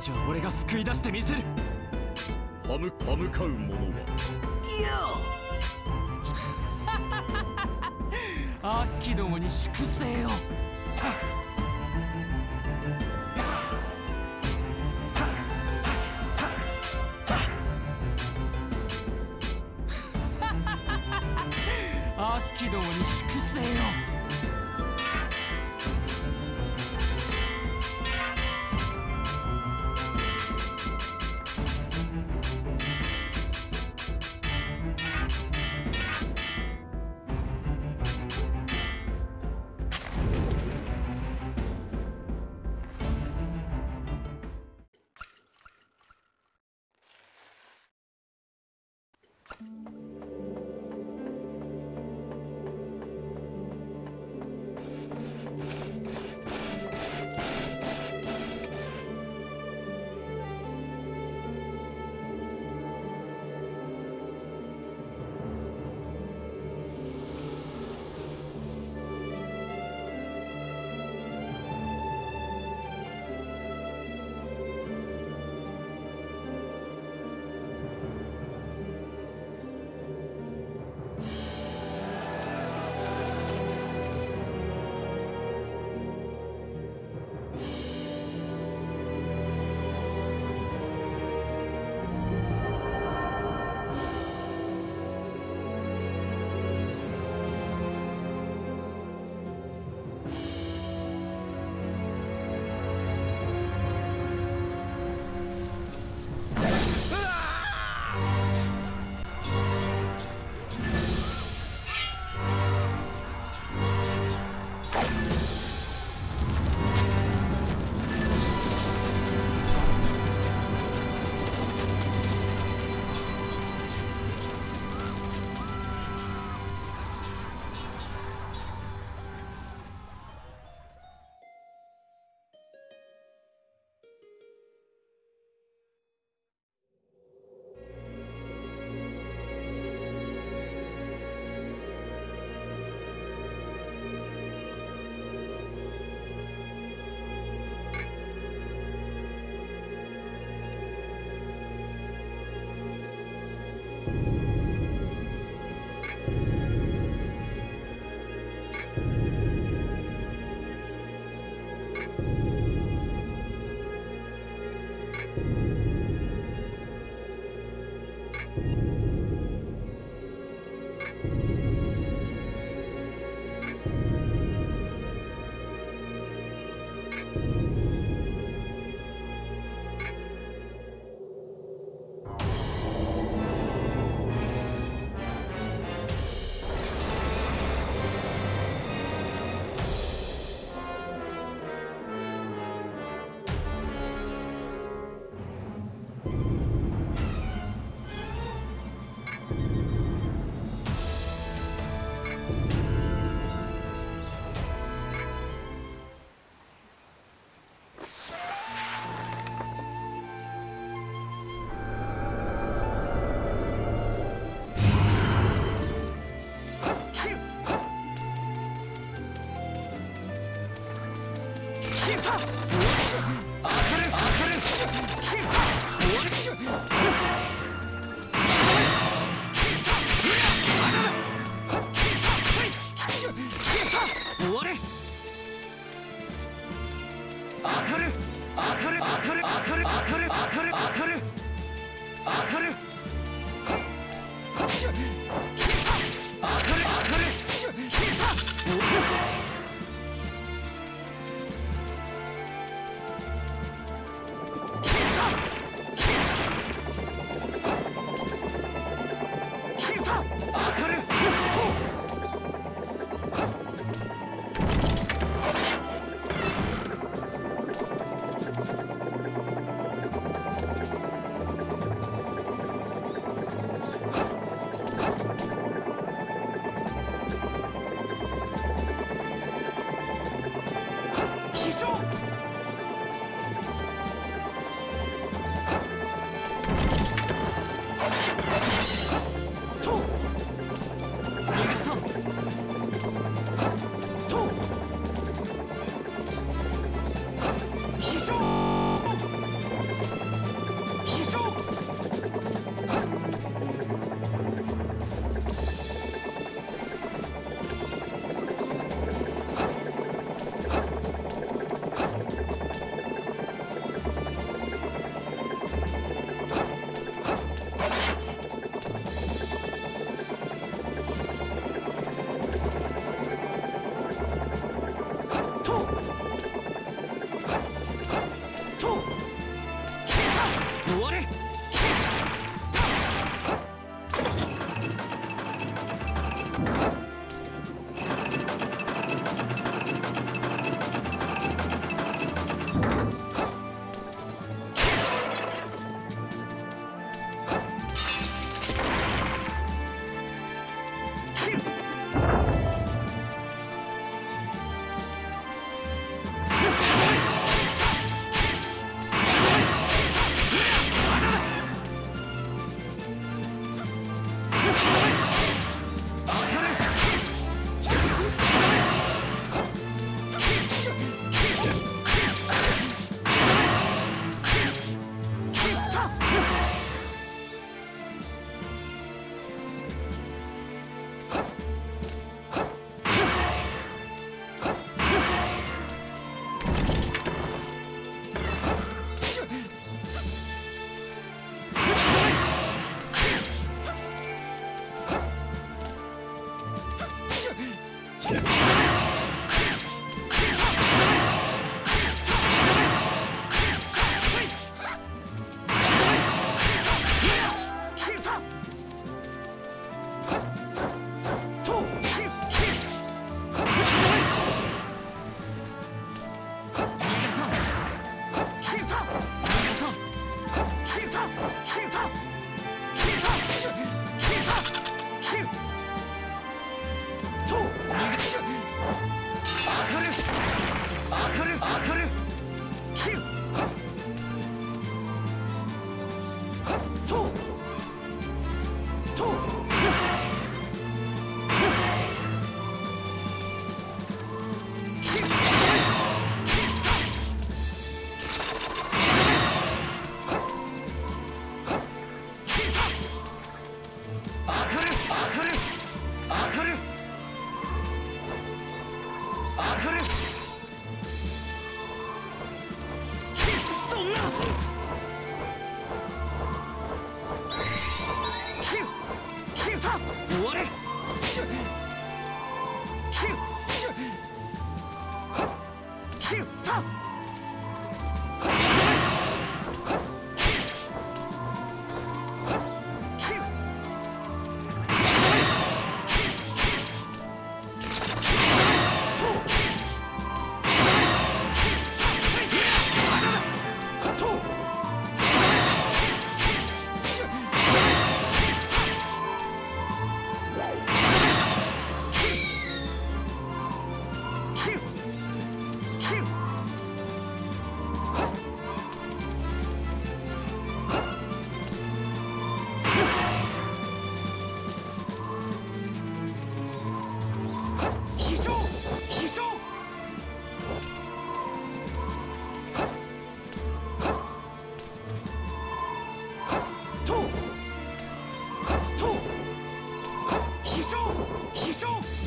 彼女は俺が救い出してみせる。歯向歯向かう者は。アッキどもに粛清を you 終われ一生。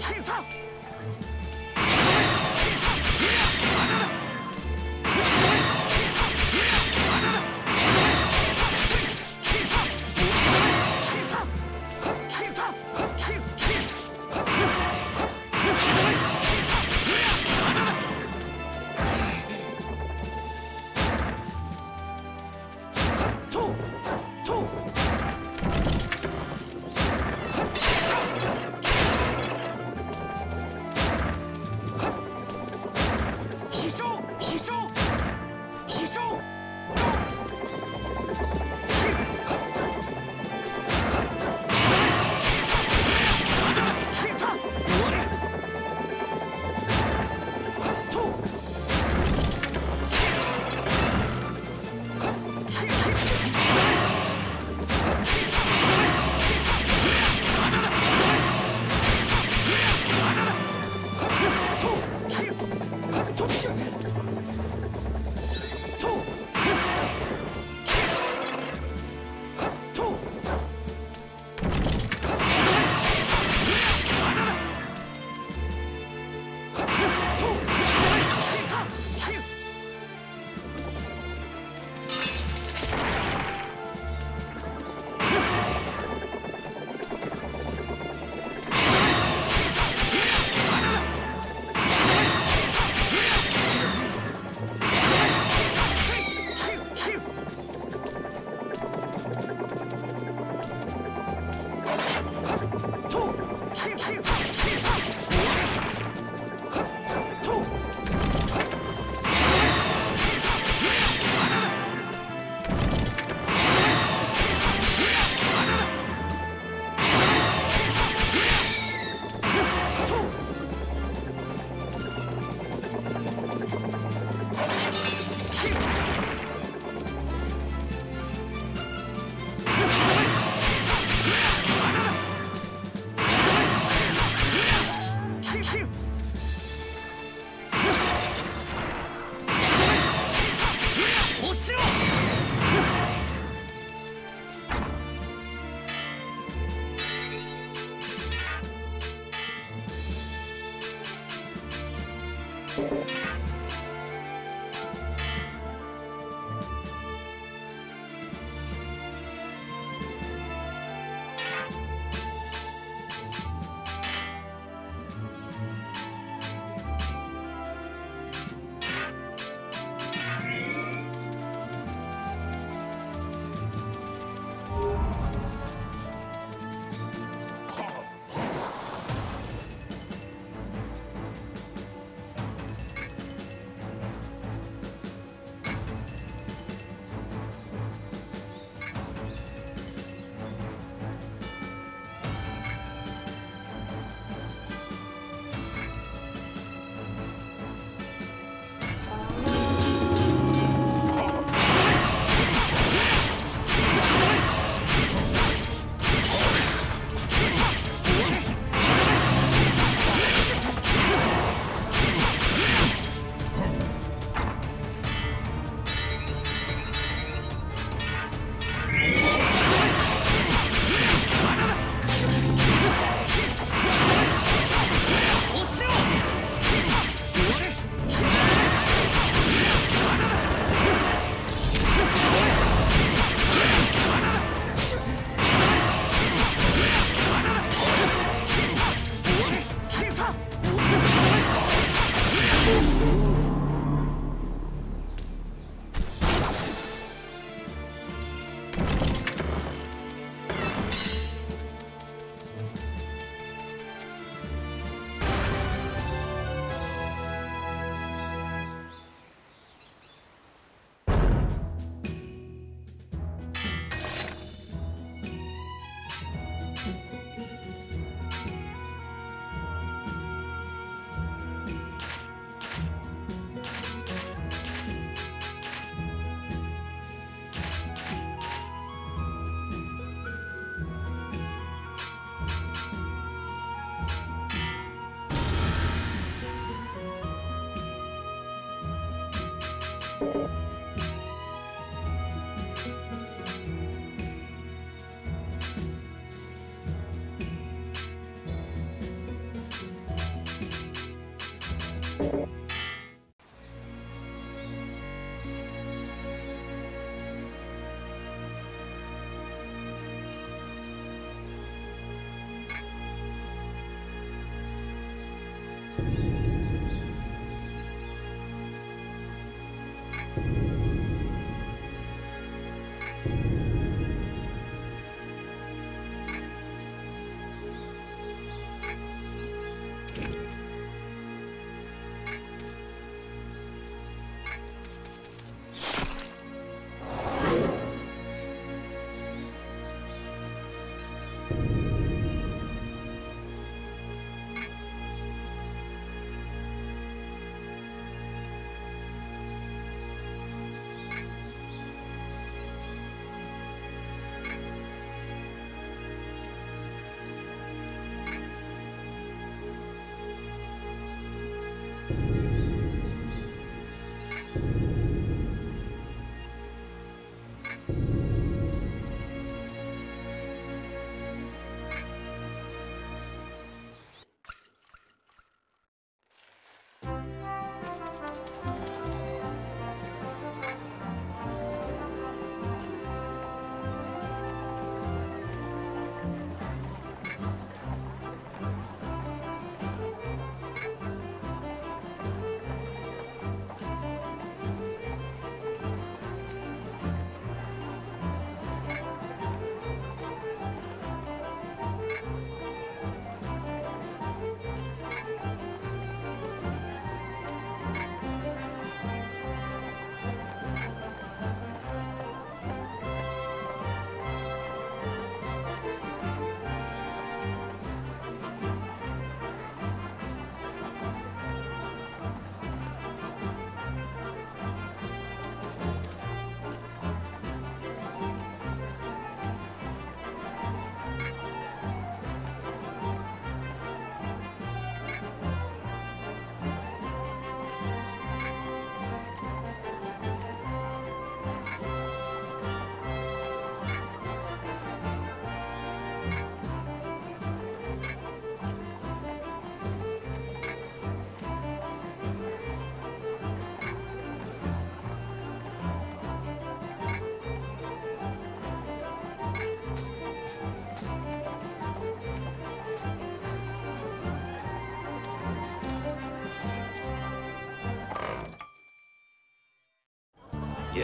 はっ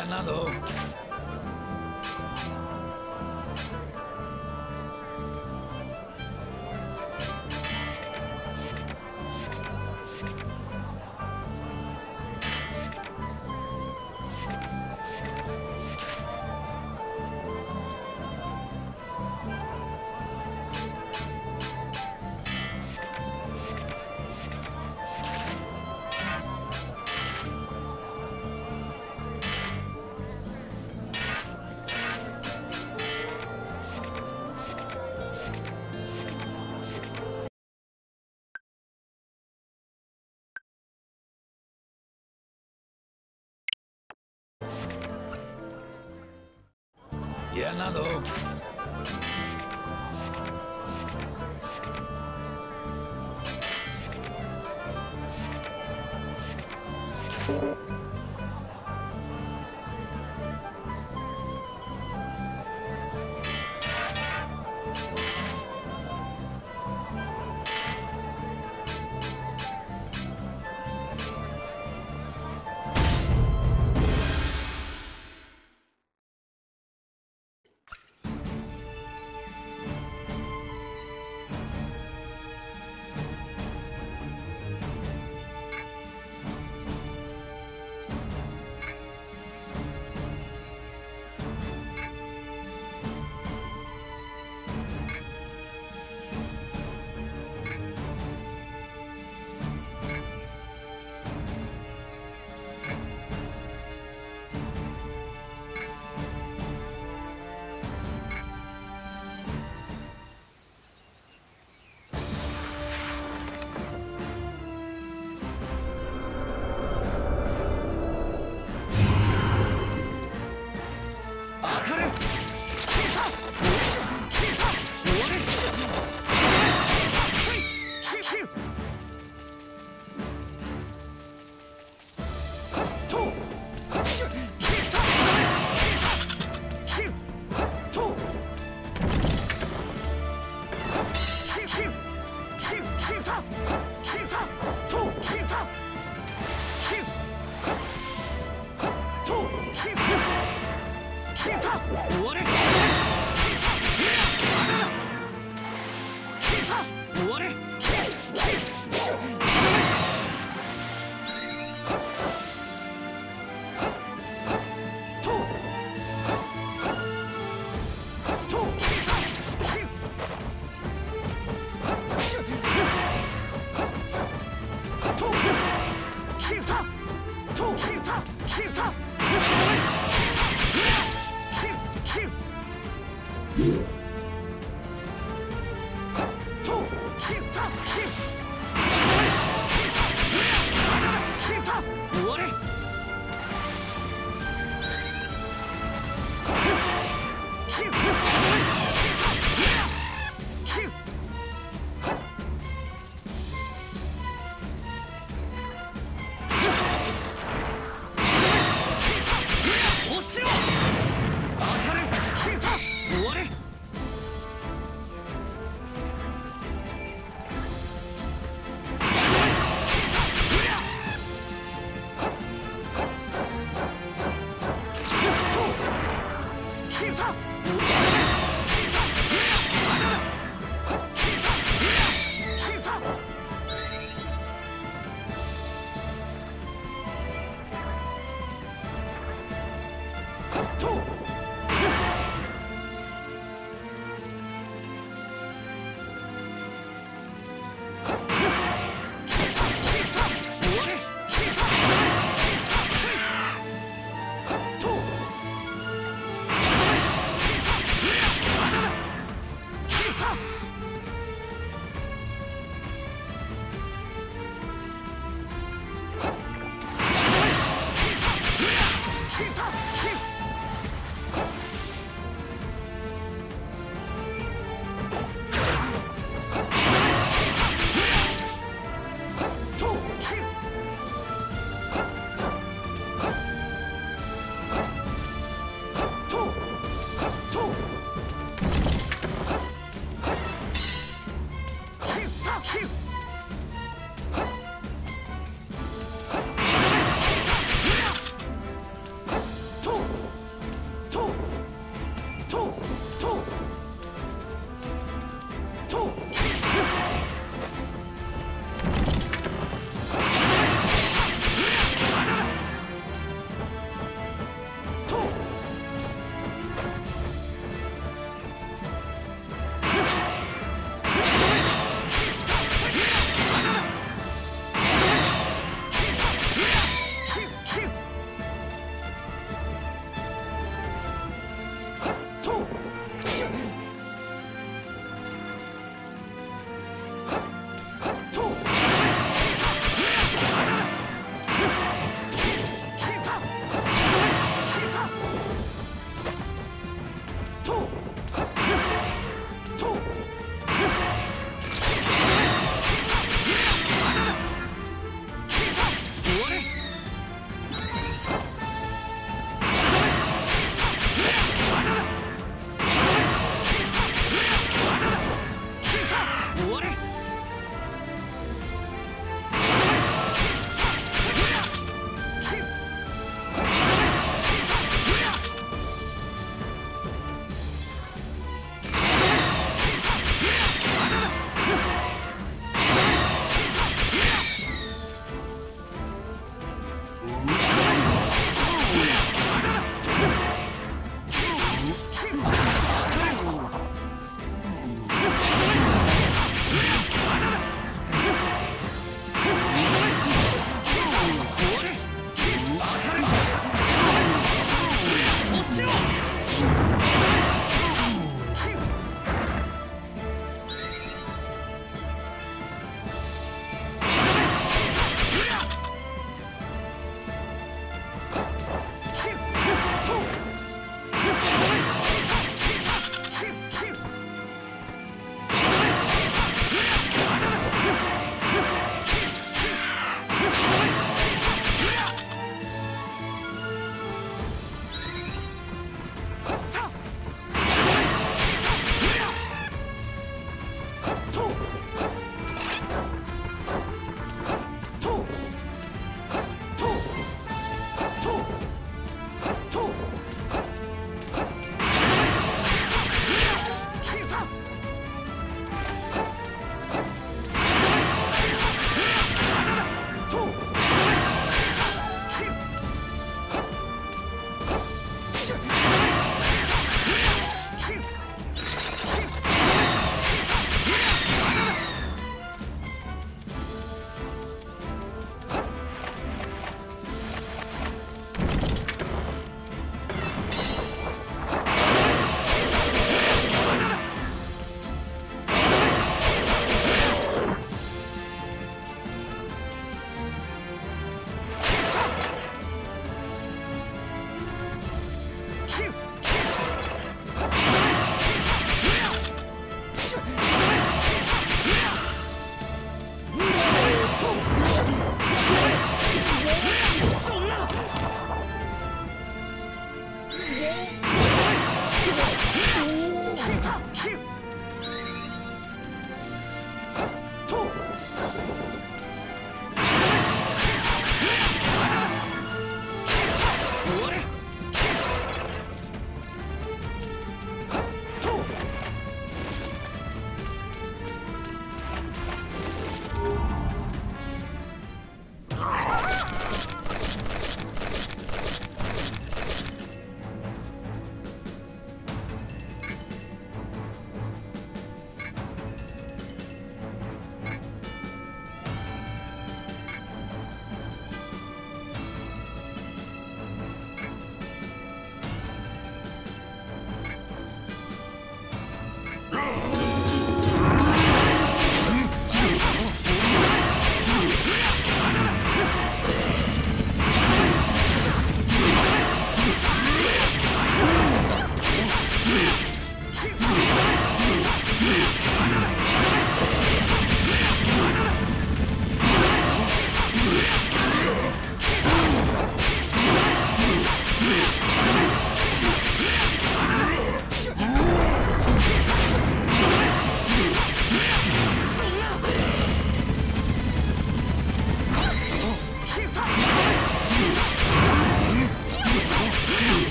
ganado. ganado.